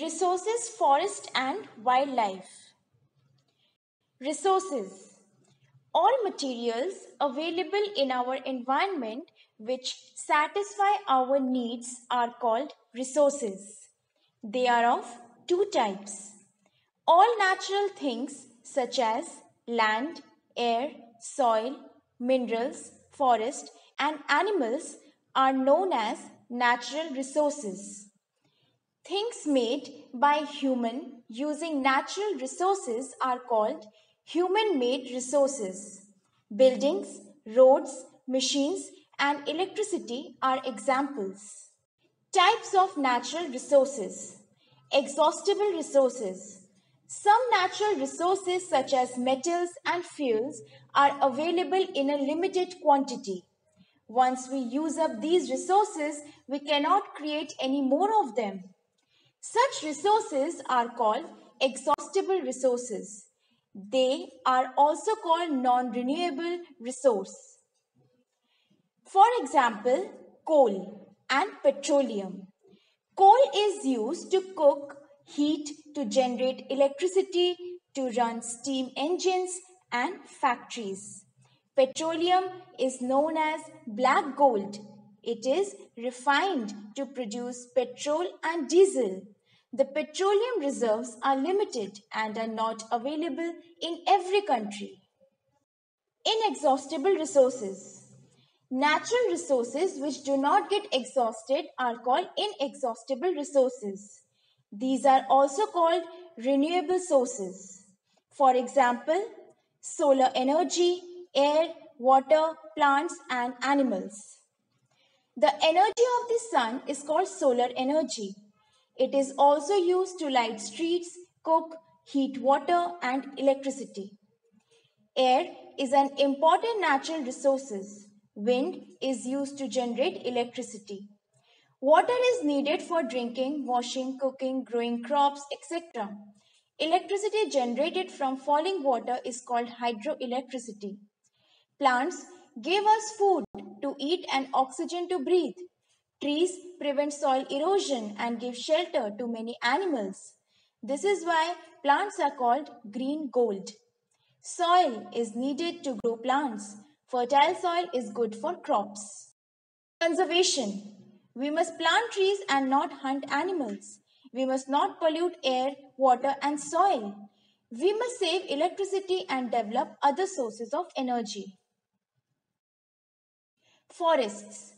Resources, forest and wildlife. Resources. All materials available in our environment which satisfy our needs are called resources. They are of two types. All natural things such as land, air, soil, minerals, forest and animals are known as natural resources. Things made by human using natural resources are called human-made resources. Buildings, roads, machines and electricity are examples. Types of natural resources. Exhaustible resources. Some natural resources such as metals and fuels are available in a limited quantity. Once we use up these resources, we cannot create any more of them. Such resources are called exhaustible resources. They are also called non-renewable resource. For example, coal and petroleum. Coal is used to cook, heat, to generate electricity, to run steam engines and factories. Petroleum is known as black gold. It is refined to produce petrol and diesel. The petroleum reserves are limited and are not available in every country. Inexhaustible resources. Natural resources which do not get exhausted are called inexhaustible resources. These are also called renewable sources. For example, solar energy, air, water, plants and animals. The energy of the sun is called solar energy. It is also used to light streets, cook, heat water and electricity. Air is an important natural resource. Wind is used to generate electricity. Water is needed for drinking, washing, cooking, growing crops, etc. Electricity generated from falling water is called hydroelectricity. Plants give us food to eat and oxygen to breathe. Trees prevent soil erosion and give shelter to many animals. This is why plants are called green gold. Soil is needed to grow plants. Fertile soil is good for crops. Conservation. We must plant trees and not hunt animals. We must not pollute air, water and soil. We must save electricity and develop other sources of energy. Forests.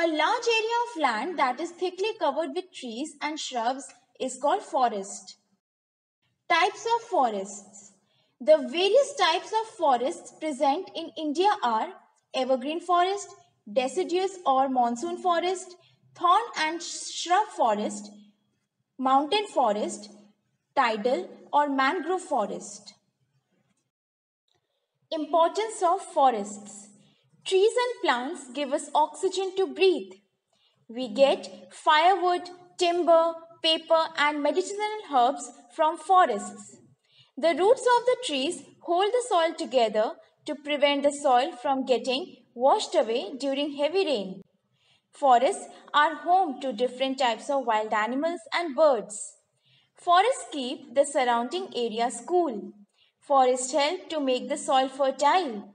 A large area of land that is thickly covered with trees and shrubs is called forest. Types of forests. The various types of forests present in India are evergreen forest, deciduous or monsoon forest, thorn and shrub forest, mountain forest, tidal or mangrove forest. Importance of forests. Trees and plants give us oxygen to breathe. We get firewood, timber, paper and medicinal herbs from forests. The roots of the trees hold the soil together to prevent the soil from getting washed away during heavy rain. Forests are home to different types of wild animals and birds. Forests keep the surrounding areas cool. Forests help to make the soil fertile.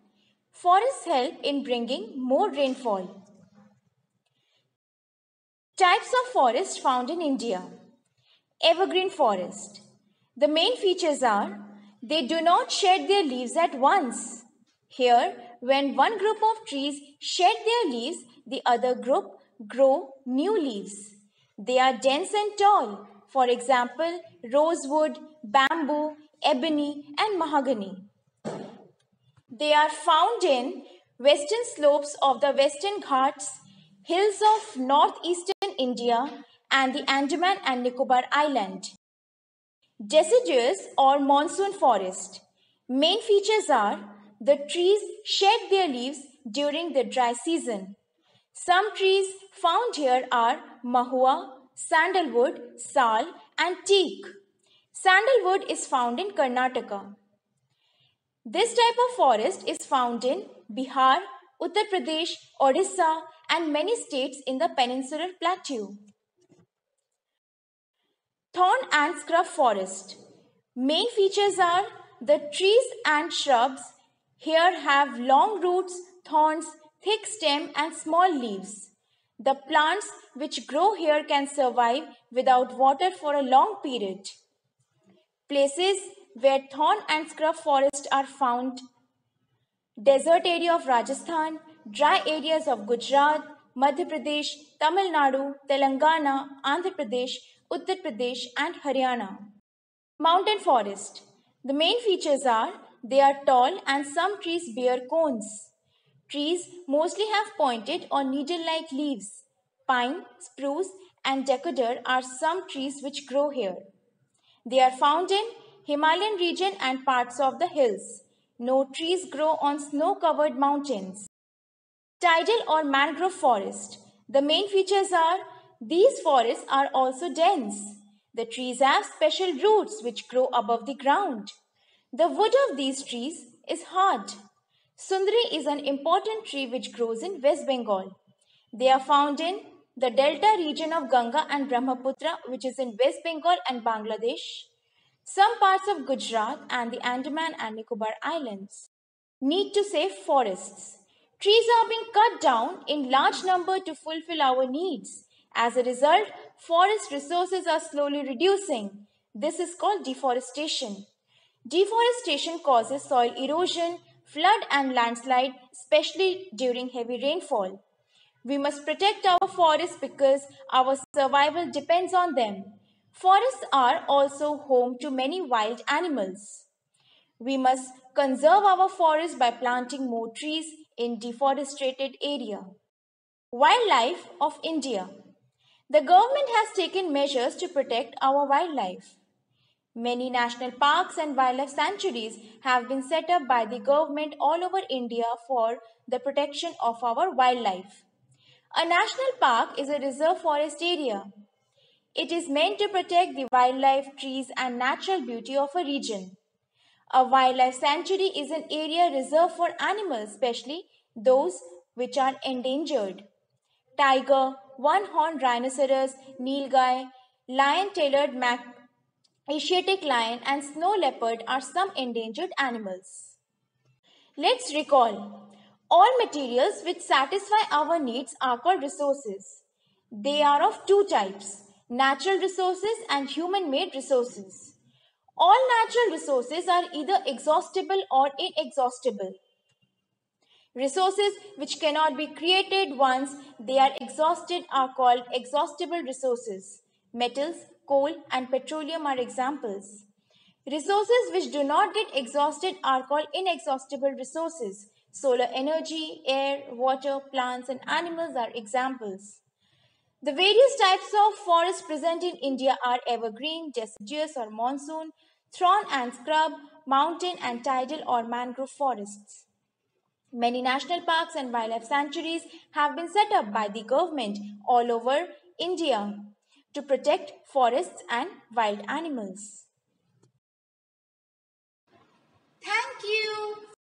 Forests help in bringing more rainfall. Types of forest found in India. Evergreen forest. The main features are they do not shed their leaves at once. Here, when one group of trees shed their leaves, the other group grow new leaves. They are dense and tall. For example, rosewood, bamboo, ebony and mahogany. They are found in western slopes of the Western Ghats, hills of northeastern India and the Andaman and Nicobar Island. Deciduous or monsoon forest. Main features are the trees shed their leaves during the dry season. Some trees found here are mahua, sandalwood, sal and teak. Sandalwood is found in Karnataka. This type of forest is found in Bihar, Uttar Pradesh, Odisha and many states in the peninsular plateau. Thorn and scrub forest. Main features are the trees and shrubs here have long roots, thorns, thick stem and small leaves. The plants which grow here can survive without water for a long period. Places where thorn and scrub forest are found desert area of Rajasthan, dry areas of Gujarat, Madhya Pradesh, Tamil Nadu, Telangana, Andhra Pradesh, Uttar Pradesh and Haryana. Mountain forest. The main features are they are tall and some trees bear cones. Trees mostly have pointed or needle-like leaves. Pine, spruce and deodar are some trees which grow here. They are found in Himalayan region and parts of the hills. No trees grow on snow-covered mountains. Tidal or mangrove forest. The main features are these forests are also dense. The trees have special roots which grow above the ground. The wood of these trees is hard. Sundari is an important tree which grows in West Bengal. They are found in the delta region of Ganga and Brahmaputra which is in West Bengal and Bangladesh some parts of Gujarat and the Andaman and Nicobar Islands. Need to save forests. Trees are being cut down in large number to fulfill our needs. As a result, forest resources are slowly reducing. This is called deforestation. Deforestation causes soil erosion, flood and landslide, especially during heavy rainfall. We must protect our forests because our survival depends on them. Forests are also home to many wild animals. We must conserve our forests by planting more trees in deforested area. Wildlife of India. The government has taken measures to protect our wildlife. Many national parks and wildlife sanctuaries have been set up by the government all over India for the protection of our wildlife. A national park is a reserve forest area it is meant to protect the wildlife, trees and natural beauty of a region. A wildlife sanctuary is an area reserved for animals, especially those which are endangered. Tiger, one-horned rhinoceros, nilgai, lion-tailed mac Asiatic lion and snow leopard are some endangered animals. Let's recall. All materials which satisfy our needs are called resources. They are of two types natural resources and human-made resources. All natural resources are either exhaustible or inexhaustible. Resources which cannot be created once they are exhausted are called exhaustible resources. Metals, coal and petroleum are examples. Resources which do not get exhausted are called inexhaustible resources. Solar energy, air, water, plants and animals are examples. The various types of forests present in India are evergreen, deciduous or monsoon, thorn and scrub, mountain and tidal or mangrove forests. Many national parks and wildlife sanctuaries have been set up by the government all over India to protect forests and wild animals. Thank you.